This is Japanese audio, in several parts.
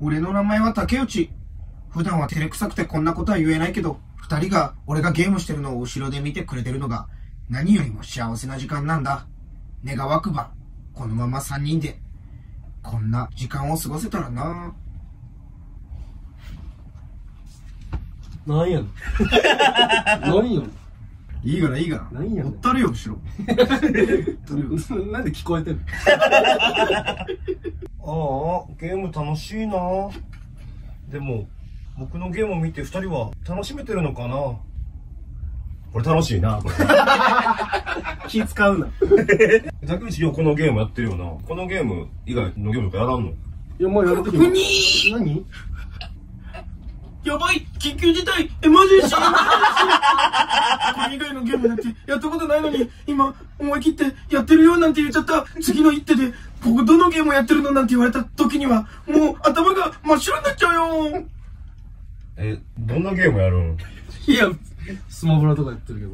俺の名前は竹内。普段は照れくさくてこんなことは言えないけど、二人が俺がゲームしてるのを後ろで見てくれてるのが何よりも幸せな時間なんだ。願わくば、このまま三人で、こんな時間を過ごせたらな。なんやねん。なんやねん。いいからいいから。何やねんおったるよ、後ろ。おったるよなんで聞こえてんの？ああ、ゲーム楽しいな。でも、僕のゲームを見て二人は楽しめてるのかな？これ楽しいな、これ。気使うな。竹内ようこのゲームやってるよな。このゲーム以外のゲームとかやらんの？いや、もうやるときふに何？やばい緊急事態エマージェンシーこれ以外のゲームなんてやったことないのに、今、思い切ってやってるよなんて言っちゃった。次の一手で、僕どのゲームやってるのなんて言われた時には、もう頭が真っ白になっちゃうよえ、どんなゲームやるんいや、スマブラとかやってるけど。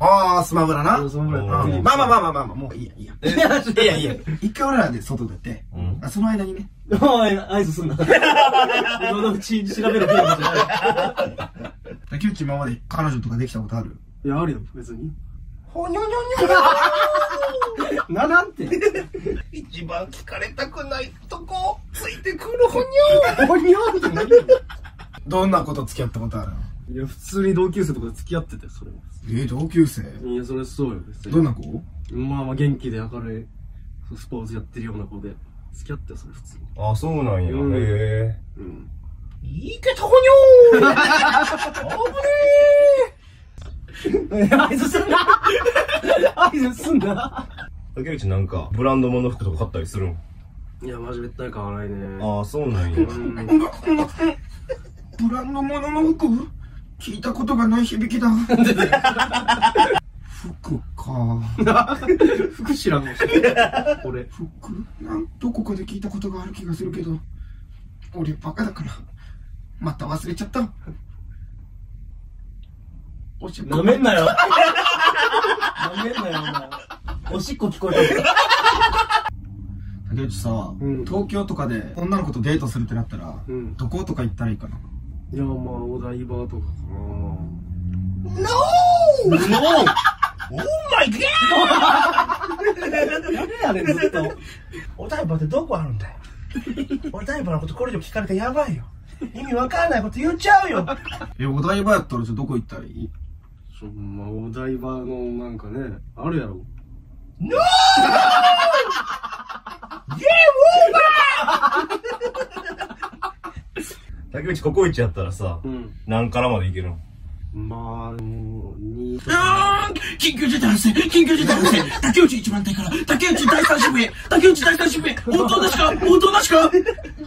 あー、スマブラな？スマブラまあまあまあまあまあまあ、もういいや、い。いやいやいや、一回俺らで外出て、うんあその間にね、おい、合図すんな。今のうちに調べるゲームじゃない。竹内今まで彼女とかできたことある？いや、あるよ、別に。ほにょにょにななんて。ょ一番聞かれたくないとこ、ついてくるほにょおにょんって何どんなこと付き合ったことあるいや、普通に同級生とかで付き合ってて、それは。えー、同級生いや、それそうよ、別に。どんな子まあまあ元気で明るい、スポーツやってるような子で。付き合ってよ、それ普通に。あ、そうなんや。うんへえ。うん。いいけたほにょー危ね合図すんな合図すんなー竹内なんか、ブランド物の服とか買ったりするん？いや、マジめったに買わないね。ああ、そうなんや。うん。ブランド物の服？聞いたことがない響きだ。服か。服知らんもん。俺。服なんどこかで聞いたことがある気がするけど、俺バカだから、また忘れちゃった。おしっこなめんなよ。なめんなよ、お前。おしっこ聞こえた竹内さ、うん東京とかで女の子とデートするってなったら、うんどことか行ったらいいかな？いや、まあ、お台場とかかノー オーマイゲな。何やねん、ずっと。ーお台場ってどこあるんだよ。お台場のことこれ以上聞かれてやばいよ。意味わかんないこと言っちゃうよ。え、お台場やったらじゃあどこ行ったらいい？ちょ、まあ、お台場のなんかね、あるやろ。竹内ココイチやったらさ、うん。何からまでいけるの？まあ、もう、に、あー緊急事態発生緊急事態発生。竹内一番手から竹内第三支部へ竹内第三支部へ応答なしか応答なしか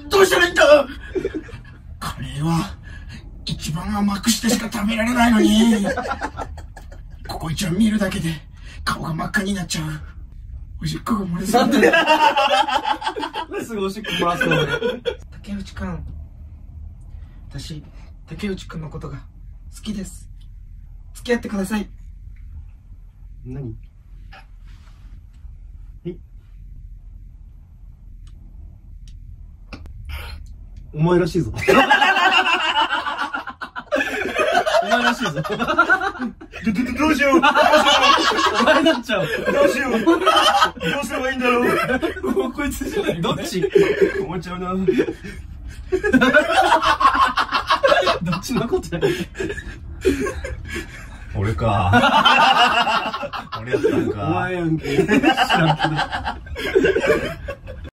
どうしたらいいんだ？カレーは一番甘くしてしか食べられないのに。ここ一番見るだけで顔が真っ赤になっちゃう。おしっこが漏れそう。なんで？すぐおしっこ漏らすの。竹内くん私竹内くんのことが好きです付き合ってください何？え？お前らしいぞ。お前らしいぞ。ど、ど、どうしようお前になっちゃう。どうしようどうすればいいんだろうもうこいつじゃない。どっち？思っちゃうな。どっちのことや俺か。俺やったんか。お前やんけ。知らんけど。